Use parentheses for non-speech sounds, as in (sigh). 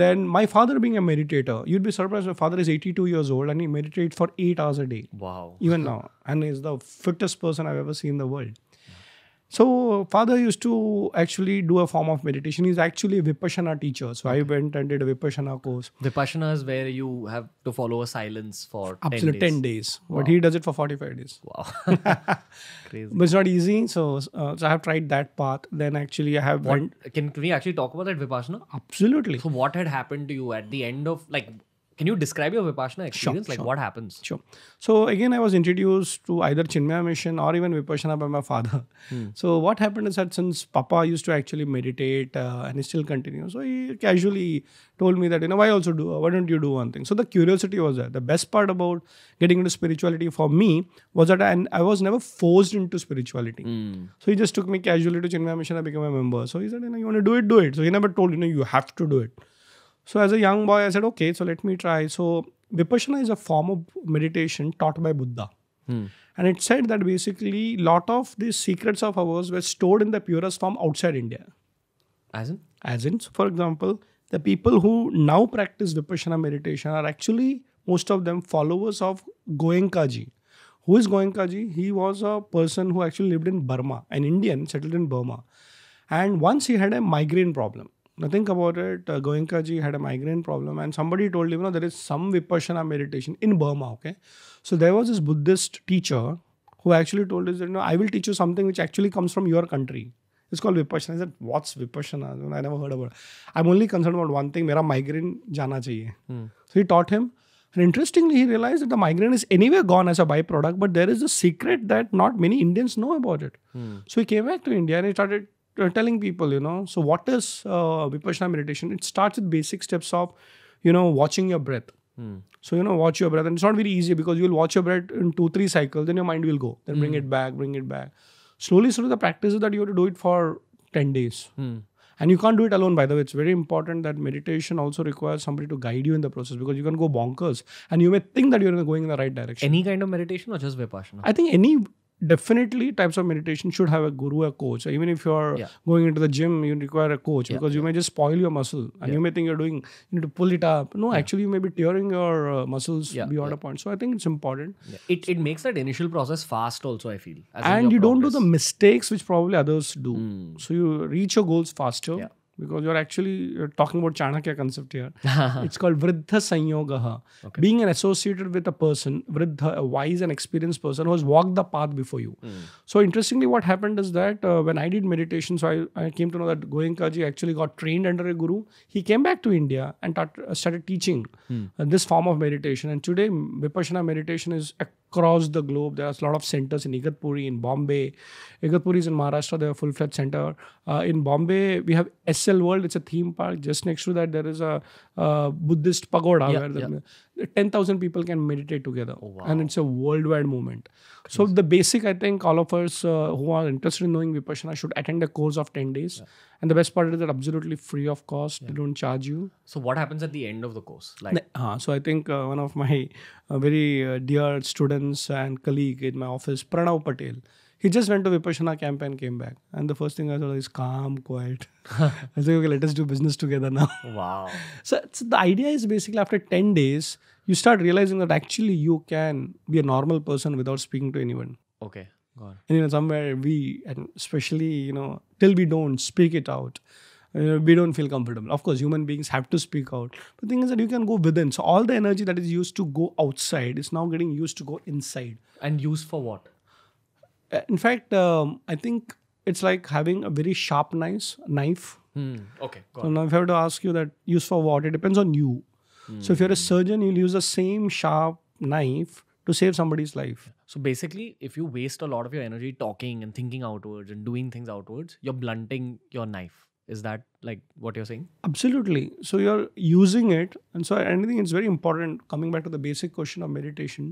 Then my father being a meditator, you'd be surprised. My father is 82 years old and he meditates for eight hours a day, Wow. even now, and he's the fittest person I've ever seen in the world. So father used to actually do a form of meditation. He's actually a Vipassana teacher. So I went and did a Vipassana course. Vipassana is where you have to follow a silence for Absolutely 10 10 days. days. But he does it for 45 days. Wow. (laughs) Crazy. But it's not easy. So, uh, so I have tried that path. Then actually I have What, went can, can we actually talk about that Vipassana? absolutely. So what had happened to you at the end of like can you describe your Vipassana experience? like sure. what happens? Sure. So again, I was introduced to either Chinmaya mission or even Vipassana by my father. (laughs) So what happened is that since Papa used to actually meditate uh, and he still continues, so he casually told me that you know why also do why don't you do one thing? So the curiosity was there. The best part about getting into spirituality for me was that I, I was never forced into spirituality. So he just took me casually to Chinmaya mission. I became a member. So he said, you know, you want to do it, do it. So he never told you know you have to do it. So as a young boy, I said, okay, so let me try. So Vipassana is a form of meditation taught by Buddha. Hmm. And it said that basically a lot of these secrets of ours were stored in the purest form outside India. As in? As in, so for example, the people who now practice Vipassana meditation are actually most of them followers of Goenkaji. Who is Goenkaji? He was a person who actually lived in Burma, an Indian settled in Burma. And once he had a migraine problem. Now think about it. Uh, Goenkaji had a migraine problem, and somebody told him, you know, there is some Vipassana meditation in Burma. Okay, so there was this Buddhist teacher who actually told us that, you know, I will teach you something which actually comes from your country. It's called Vipassana. I said, what's Vipassana? I never heard about it. I'm only concerned about one thing. Mera migraine jana chahiye. So he taught him. And interestingly, he realized that the migraine is anyway gone as a byproduct, but there is a secret that not many Indians know about it. So he came back to India and he started Uh, telling people, you know, so what is uh, Vipassana meditation? It starts with basic steps of, you know, watching your breath. Hmm. So, you know, watch your breath. And it's not very easy because you'll watch your breath in two, three cycles, then your mind will go. Then bring hmm. it back, bring it back. Slowly, slowly, the practice is that you have to do it for 10 days. Hmm. And you can't do it alone, by the way. It's very important that meditation also requires somebody to guide you in the process because you can go bonkers and you may think that you're going in the right direction. Any kind of meditation or just Vipassana? I think any definitely types of meditation should have a guru, a coach. Even if you're Yeah. going into the gym, you require a coach because you may just spoil your muscle and you may think you're doing, you need to pull it up. No, actually, you may be tearing your uh, muscles Yeah, beyond a point. So I think it's important. Yeah. It it makes that initial process fast also, I feel. and you don't do the mistakes which probably others do. So you reach your goals faster. Because you're actually you're talking about Chanakya concept here. (laughs) it's called Vriddha Sanyogaha. Being an associated with a person, Vriddha, a wise and experienced person who has walked the path before you. So interestingly, what happened is that uh, when I did meditation, so I, I came to know that Goenkaji actually got trained under a guru. He came back to India and taught, uh, started teaching uh, this form of meditation. And today, Vipassana meditation is across the globe. There's a lot of centers in Igatpuri, in Bombay. Igatpuri is in Maharashtra. They have a full-fledged center. Uh, in Bombay, we have EsselWorld. It's a theme park. Just next to that, there is a uh, Buddhist pagoda Yeah, where the, 10,000 people can meditate together. And it's a worldwide movement. So the basic, I think all of us uh, who are interested in knowing Vipassana should attend a course of 10 days. And the best part is that absolutely free of cost. They don't charge you. So what happens at the end of the course? Like Uh, so I think uh, one of my uh, very uh, dear students and colleague in my office, Pranav Patel, he just went to Vipassana camp and came back. And the first thing I thought is calm, quiet. (laughs) I said, okay, let us do business together now. (laughs) wow. So, so the idea is basically after 10 days, you start realizing that actually you can be a normal person without speaking to anyone. Okay. It. And you know, somewhere we, and especially, you know, till we don't speak it out, uh, we don't feel comfortable. Of course, human beings have to speak out. But the thing is that you can go within. So all the energy that is used to go outside is now getting used to go inside. And used for what? Uh, In fact, um, I think it's like having a very sharp knife, knife. Hmm. Okay. Got So now if I have to ask you that use for what, it depends on you. So if you're a surgeon, you'll use the same sharp knife to save somebody's life. So basically, if you waste a lot of your energy talking and thinking outwards and doing things outwards, you're blunting your knife. Is that like what you're saying? Absolutely. So you're using it. And so I think it's very important, coming back to the basic question of meditation,